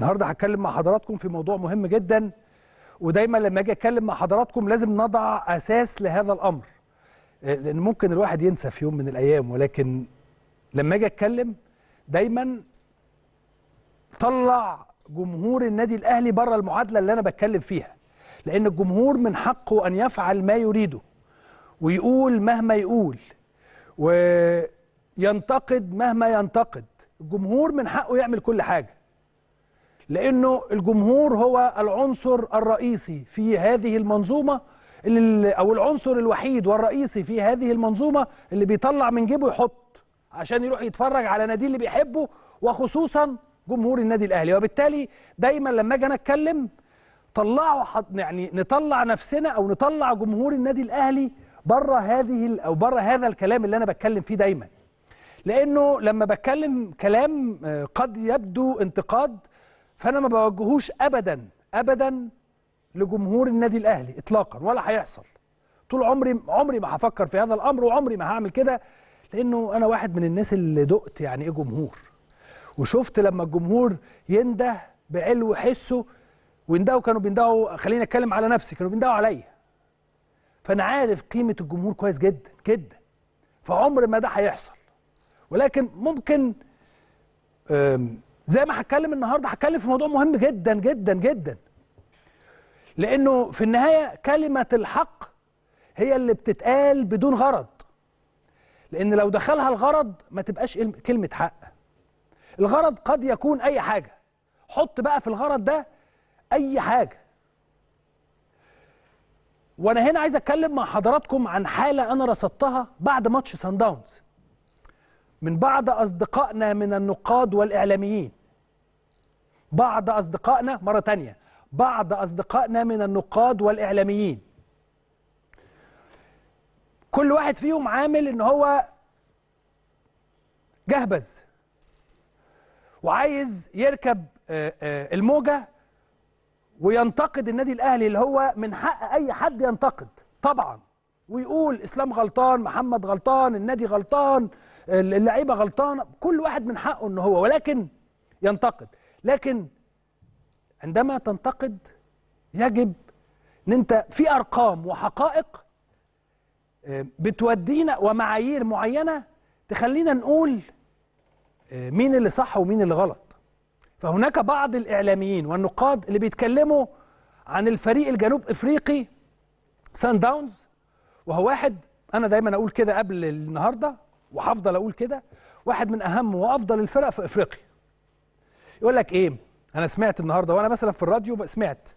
النهارده هتكلم مع حضراتكم في موضوع مهم جدا ودايما لما أجي أتكلم مع حضراتكم لازم نضع أساس لهذا الأمر. لأن ممكن الواحد ينسى في يوم من الأيام ولكن لما أجي أتكلم دايما طلع جمهور النادي الأهلي بره المعادلة اللي أنا بتكلم فيها. لأن الجمهور من حقه أن يفعل ما يريده ويقول مهما يقول وينتقد مهما ينتقد. الجمهور من حقه يعمل كل حاجة. لأنه الجمهور هو العنصر الرئيسي في هذه المنظومة اللي أو العنصر الوحيد والرئيسي في هذه المنظومة اللي بيطلع من جيبه يحط عشان يروح يتفرج على نادي اللي بيحبه وخصوصا جمهور النادي الأهلي. وبالتالي دايما لما أجي أنا أتكلم طلعوا يعني نطلع نفسنا أو نطلع جمهور النادي الأهلي بره هذه أو بره هذا الكلام اللي أنا بتكلم فيه دايما. لأنه لما بتكلم كلام قد يبدو انتقاد فأنا ما بوجهوش ابدا ابدا لجمهور النادي الأهلي اطلاقا ولا هيحصل. طول عمري عمري ما هفكر في هذا الأمر وعمري ما هعمل كده لأنه أنا واحد من الناس اللي دقت يعني إيه جمهور. وشفت لما الجمهور ينده بعلو حسه ويندهوا كانوا بيندهوا خليني أتكلم على نفسي كانوا بيندهوا عليا. فأنا عارف قيمة الجمهور كويس جدا جدا. فعمر ما ده هيحصل. ولكن ممكن زي ما هتكلم النهارده هتكلم في موضوع مهم جدا جدا جدا. لأنه في النهاية كلمة الحق هي اللي بتتقال بدون غرض. لأن لو دخلها الغرض ما تبقاش كلمة حق. الغرض قد يكون أي حاجة. حط بقى في الغرض ده أي حاجة. وأنا هنا عايز أتكلم مع حضراتكم عن حالة أنا رصدتها بعد ماتش سان داونز. من بعض أصدقائنا من النقاد والإعلاميين. بعض أصدقائنا مرة تانية بعض أصدقائنا من النقاد والإعلاميين. كل واحد فيهم عامل إن هو جهبذ وعايز يركب الموجة وينتقد النادي الأهلي اللي هو من حق أي حد ينتقد طبعا. ويقول إسلام غلطان محمد غلطان النادي غلطان اللعيبة غلطانة كل واحد من حقه إن هو ولكن ينتقد. لكن عندما تنتقد يجب إن أنت في أرقام وحقائق بتودينا ومعايير معينة تخلينا نقول مين اللي صح ومين اللي غلط. فهناك بعض الإعلاميين والنقاد اللي بيتكلموا عن الفريق الجنوب إفريقي سان داونز وهو واحد أنا دايما أقول كده قبل النهارده وهفضل أقول كده واحد من أهم وأفضل الفرق في إفريقيا. يقول لك إيه؟ أنا سمعت النهارده وأنا مثلا في الراديو سمعت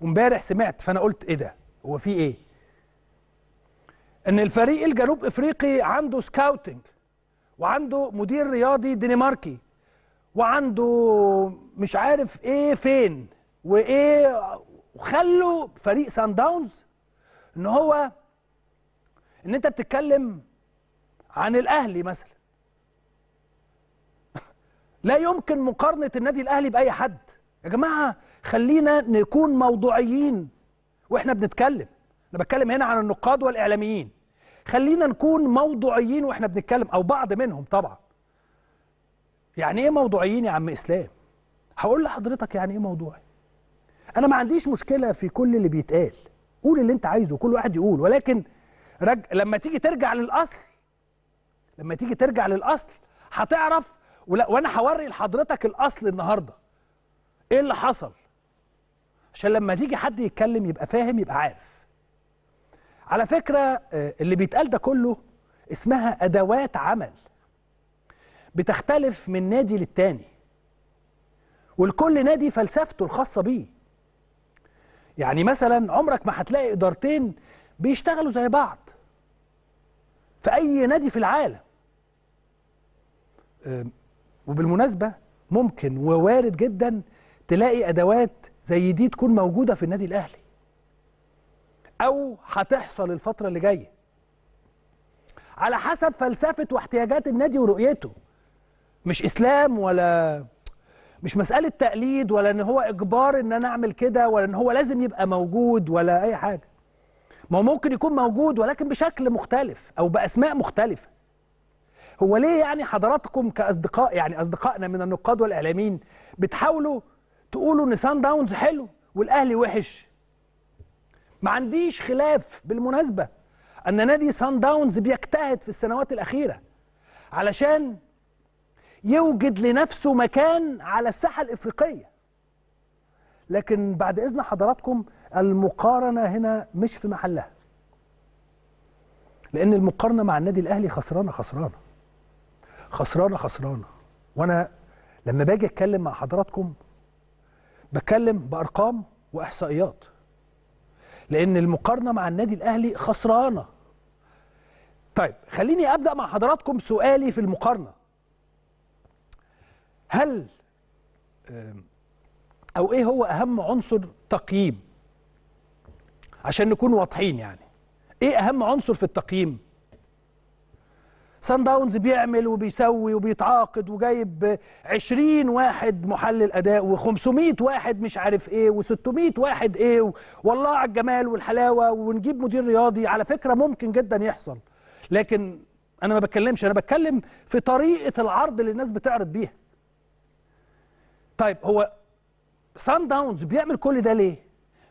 وإمبارح سمعت فأنا قلت إيه ده؟ هو في إيه؟ إن الفريق الجنوب إفريقي عنده سكاوتنج وعنده مدير رياضي دنماركي وعنده مش عارف إيه فين وإيه وخلوا فريق سان داونز إن هو إن أنت بتتكلم عن الأهلي مثلا. لا يمكن مقارنة النادي الأهلي بأي حد. يا جماعة خلينا نكون موضوعيين وإحنا بنتكلم. أنا بتكلم هنا عن النقاد والإعلاميين. خلينا نكون موضوعيين وإحنا بنتكلم أو بعض منهم طبعا. يعني إيه موضوعيين يا عم إسلام؟ هقول لحضرتك يعني إيه موضوعي. أنا ما عنديش مشكلة في كل اللي بيتقال. قول اللي أنت عايزه كل واحد يقول. ولكن رج... لما تيجي ترجع للأصل لما تيجي ترجع للأصل هتعرف ولا... وأنا هوري لحضرتك الأصل النهارده. إيه اللي حصل؟ عشان لما تيجي حد يتكلم يبقى فاهم يبقى عارف. على فكرة اللي بيتقال ده كله اسمها أدوات عمل. بتختلف من نادي للتاني. ولكل نادي فلسفته الخاصة بيه. يعني مثلا عمرك ما هتلاقي إدارتين بيشتغلوا زي بعض. في أي نادي في العالم. وبالمناسبة ممكن ووارد جدا تلاقي أدوات زي دي تكون موجودة في النادي الأهلي. أو هتحصل الفترة اللي جاية. على حسب فلسفة واحتياجات النادي ورؤيته. مش إسلام ولا مش مسألة تقليد ولا إن هو إجبار إن أنا أعمل كده ولا إن هو لازم يبقى موجود ولا أي حاجة. ما هو ممكن يكون موجود ولكن بشكل مختلف أو بأسماء مختلفة. هو ليه يعني حضراتكم كأصدقاء يعني أصدقائنا من النقاد والإعلاميين بتحاولوا تقولوا إن سان داونز حلو والأهلي وحش؟ ما عنديش خلاف بالمناسبة أن نادي سان داونز بيجتهد في السنوات الأخيرة علشان يوجد لنفسه مكان على الساحة الإفريقية. لكن بعد إذن حضراتكم المقارنة هنا مش في محلها. لأن المقارنة مع النادي الأهلي خسرانة خسرانة. خسرانة خسرانة. وأنا لما باجي أتكلم مع حضراتكم بتكلم بأرقام وإحصائيات. لأن المقارنة مع النادي الأهلي خسرانة. طيب خليني أبدأ مع حضراتكم سؤالي في المقارنة. هل أو إيه هو أهم عنصر تقييم؟ عشان نكون واضحين يعني. إيه أهم عنصر في التقييم؟ سان داونز بيعمل وبيسوي وبيتعاقد وجايب 20 واحد محلل أداء و500 واحد مش عارف إيه و600 واحد إيه و- والله على الجمال والحلاوة ونجيب مدير رياضي. على فكرة ممكن جدا يحصل لكن أنا ما بتكلمش أنا بتكلم في طريقة العرض اللي الناس بتعرض بيها. طيب هو سان داونز بيعمل كل ده ليه؟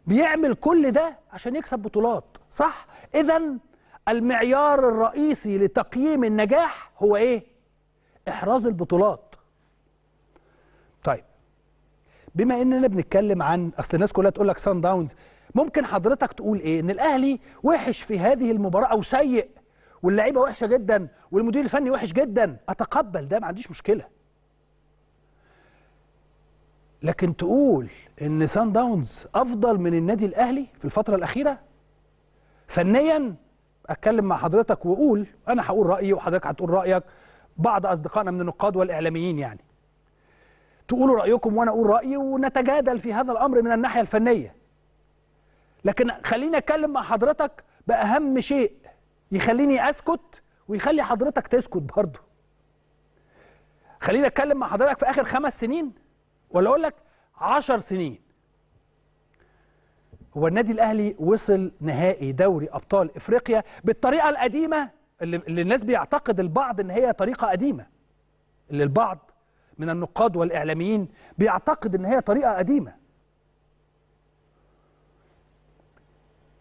بيعمل كل ده عشان يكسب بطولات صح؟ اذا المعيار الرئيسي لتقييم النجاح هو إيه؟ إحراز البطولات. طيب بما إننا بنتكلم عن أصل الناس كلها تقول لك سان داونز ممكن حضرتك تقول إيه؟ إن الأهلي وحش في هذه المباراة أو سيء واللعيبة وحشة جدا والمدير الفني وحش جدا أتقبل ده؟ ما عنديش مشكلة. لكن تقول إن سان داونز أفضل من النادي الأهلي في الفترة الأخيرة؟ فنيا أتكلم مع حضرتك وأقول أنا هقول رأيي وحضرتك هتقول رأيك بعض أصدقائنا من النقاد والإعلاميين يعني. تقولوا رأيكم وأنا أقول رأيي ونتجادل في هذا الأمر من الناحية الفنية. لكن خليني أتكلم مع حضرتك بأهم شيء يخليني أسكت ويخلي حضرتك تسكت برضه. خليني أتكلم مع حضرتك في آخر خمس سنين ولا أقول لك عشر سنين. هو النادي الأهلي وصل نهائي دوري أبطال إفريقيا بالطريقة القديمة اللي, اللي الناس بيعتقد البعض إن هي طريقة قديمة. اللي البعض من النقاد والإعلاميين بيعتقد إن هي طريقة قديمة.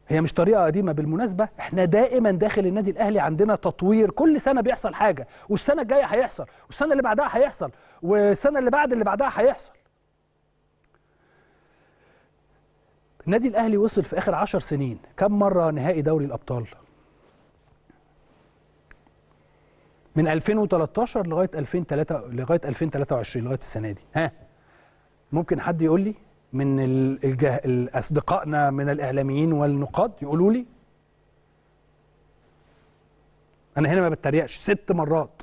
هي مش طريقة قديمة بالمناسبة إحنا دائما داخل النادي الأهلي عندنا تطوير. كل سنة بيحصل حاجة والسنة الجاية هيحصل والسنة اللي بعدها هيحصل والسنة اللي بعد اللي بعدها هيحصل. النادي الأهلي وصل في آخر عشر سنين. كم مرة نهائي دوري الأبطال؟ من 2013 لغاية 2003 لغاية 2023 لغاية السنة دي. ها؟ ممكن حد يقول لي من ال- الجه... اصدقائنا من الإعلاميين والنقاد يقولوا لي؟ أنا هنا ما بتريقش. ست مرات.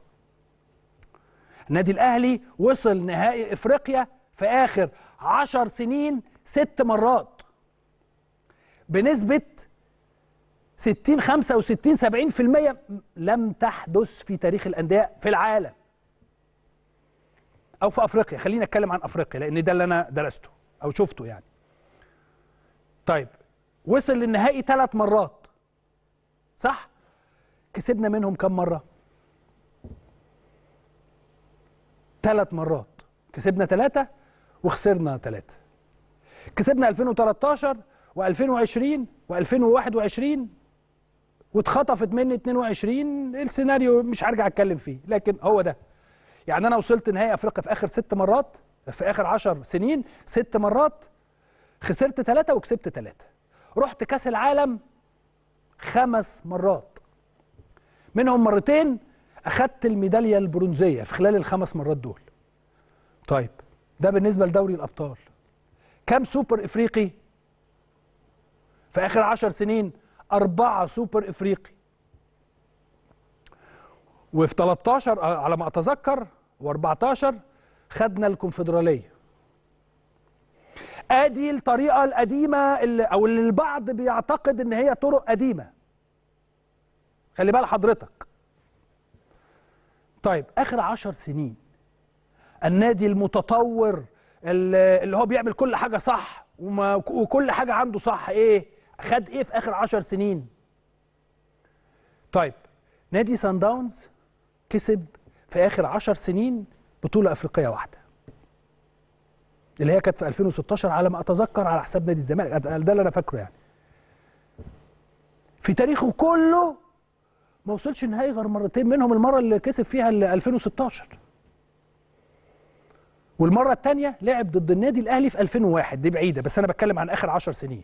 النادي الأهلي وصل نهائي إفريقيا في آخر عشر سنين ست مرات. بنسبة 60 65 70% لم تحدث في تاريخ الأندية في العالم أو في أفريقيا. خلينا أتكلم عن أفريقيا لأن ده اللي أنا درسته أو شفته يعني. طيب وصل للنهائي ثلاث مرات صح؟ كسبنا منهم كم مرة؟ ثلاث مرات. كسبنا ثلاثة وخسرنا ثلاثة. كسبنا 2013 و2020 و2021 واتخطفت مني 22 السيناريو مش هرجع أتكلم فيه لكن هو ده. يعني أنا وصلت نهائي أفريقيا في آخر ست مرات في آخر عشر سنين ست مرات خسرت ثلاثة وكسبت ثلاثة رحت كأس العالم خمس مرات. منهم مرتين أخدت الميدالية البرونزية في خلال الخمس مرات دول. طيب ده بالنسبة لدوري الأبطال. كم سوبر إفريقي في آخر عشر سنين أربعة سوبر إفريقي. وفي 13 آه، على ما أتذكر و14 خدنا الكونفدرالية. أدي الطريقة القديمة اللي أو اللي البعض بيعتقد إن هي طرق قديمة. خلي بال حضرتك. طيب آخر عشر سنين النادي المتطور اللي هو بيعمل كل حاجة صح وكل حاجة عنده صح إيه؟ خد إيه في آخر عشر سنين؟ طيب نادي سان داونز كسب في آخر عشر سنين بطولة أفريقية واحدة. اللي هي كانت في 2016 على ما أتذكر على حساب نادي الزمالك. ده اللي أنا فاكره يعني. في تاريخه كله ما وصلش النهائي غير مرتين منهم المرة اللي كسب فيها ال 2016 والمرة الثانية لعب ضد النادي الأهلي في 2001 دي بعيدة بس أنا بتكلم عن آخر 10 سنين.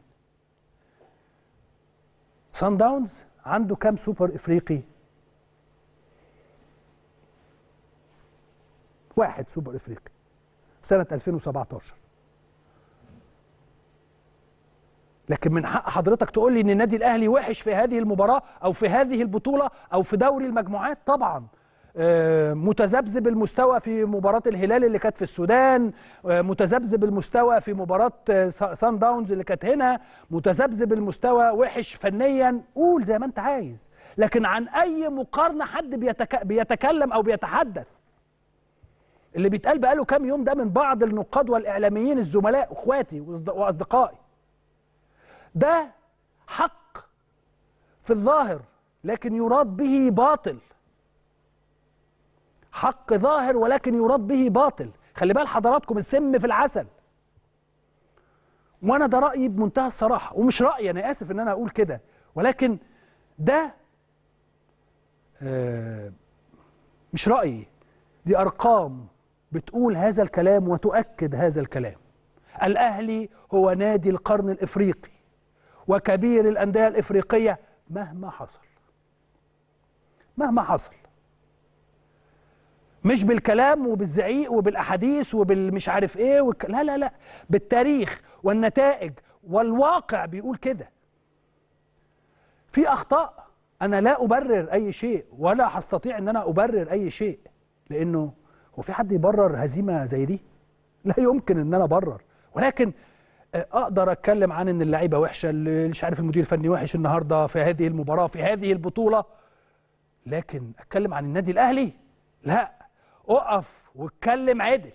سان داونز عنده كام سوبر إفريقي؟ واحد سوبر إفريقي. سنة 2017 لكن من حق حضرتك تقول لي إن النادي الأهلي وحش في هذه المباراة أو في هذه البطولة أو في دوري المجموعات؟ طبعا. متذبذب المستوى في مباراة الهلال اللي كانت في السودان آه، متذبذب المستوى في مباراة آه، سان داونز اللي كانت هنا متذبذب المستوى وحش فنيا قول زي ما انت عايز. لكن عن أي مقارنة حد بيتك... بيتكلم أو بيتحدث اللي بيتقال بقاله كام يوم ده من بعض النقاد والإعلاميين الزملاء إخواتي وأصدقائي. ده حق في الظاهر لكن يراد به باطل. حق ظاهر ولكن يراد به باطل. خلي بال حضراتكم السم في العسل. وأنا ده رأيي بمنتهى الصراحة ومش رأيي أنا آسف إن أنا أقول كده. ولكن ده آه، مش رأيي. دي أرقام بتقول هذا الكلام وتؤكد هذا الكلام. الأهلي هو نادي القرن الإفريقي وكبير الأندية الإفريقية مهما حصل. مهما حصل. مش بالكلام وبالزعيق وبالأحاديث وبالمش عارف إيه والك... لا لا لا بالتاريخ والنتائج والواقع بيقول كده. في أخطاء أنا لا أبرر أي شيء ولا هستطيع إن أنا أبرر أي شيء لأنه هو في حد يبرر هزيمة زي دي؟ لا يمكن إن أنا أبرر. ولكن آه، أقدر أتكلم عن إن اللعيبة وحشة مش عارف المدير الفني وحش النهارده في هذه المباراة في هذه البطولة. لكن أتكلم عن النادي الأهلي؟ لا. اقف واتكلم عدل.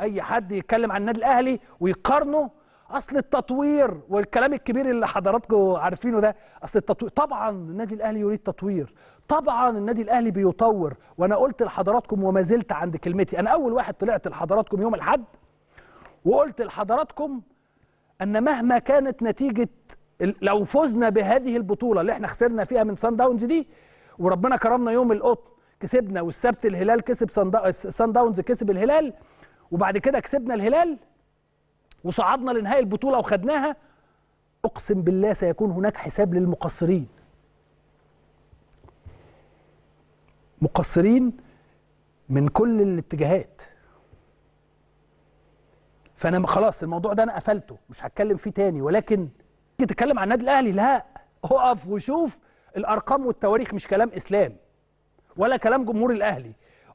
اي حد يتكلم عن النادي الاهلي ويقارنه اصل التطوير والكلام الكبير اللي حضراتكم عارفينه ده اصل التطوير طبعا النادي الاهلي يريد تطوير. طبعا النادي الاهلي بيطور. وأنا قلت لحضراتكم وما زلت عند كلمتي. أنا اول واحد طلعت لحضراتكم يوم الاحد وقلت لحضراتكم ان مهما كانت نتيجة لو فزنا بهذه البطولة اللي إحنا خسرنا فيها من سان داونز دي وربنا كرمنا يوم القطن كسبنا والسبت الهلال كسب سان دا- سان داونز كسب الهلال وبعد كده كسبنا الهلال وصعدنا لنهائي البطولة وخدناها أقسم بالله سيكون هناك حساب للمقصرين. مقصرين من كل الاتجاهات. فأنا خلاص الموضوع ده أنا قفلته مش هتكلم فيه تاني ولكن تيجي تتكلم عن النادي الأهلي؟ لا. أقف وشوف الأرقام والتواريخ مش كلام إسلام. ولا كلام جمهور الأهلي.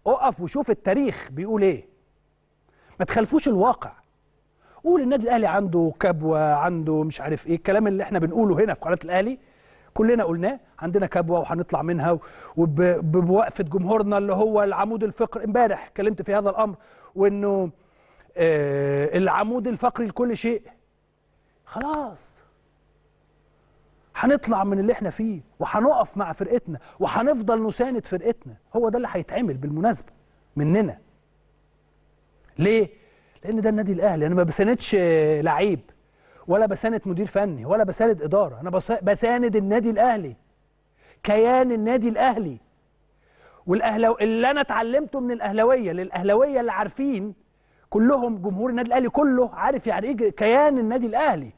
اقف وشوف التاريخ بيقول إيه. ما تخالفوش الواقع. قول النادي الأهلي عنده كبوة عنده مش عارف إيه الكلام اللي إحنا بنقوله هنا في قناة الأهلي كلنا قلناه. عندنا كبوة وهنطلع منها وبوقفه جمهورنا اللي هو العمود الفقري. إمبارح اتكلمت في هذا الأمر وإنه آه العمود الفقري لكل شيء. خلاص. هنطلع من اللي إحنا فيه وهنقف مع فرقتنا وهنفضل نساند فرقتنا. هو ده اللي هيتعمل بالمناسبة مننا. ليه؟ لأن ده النادي الأهلي. أنا ما بساندش لعيب ولا بساند مدير فني ولا بساند إدارة. أنا بس- بساند النادي الأهلي. كيان النادي الأهلي. والاهلاو اللي أنا اتعلمته من الأهلاوية للأهلاوية اللي عارفين كلهم جمهور النادي الأهلي كله عارف يعني إيه كيان النادي الأهلي.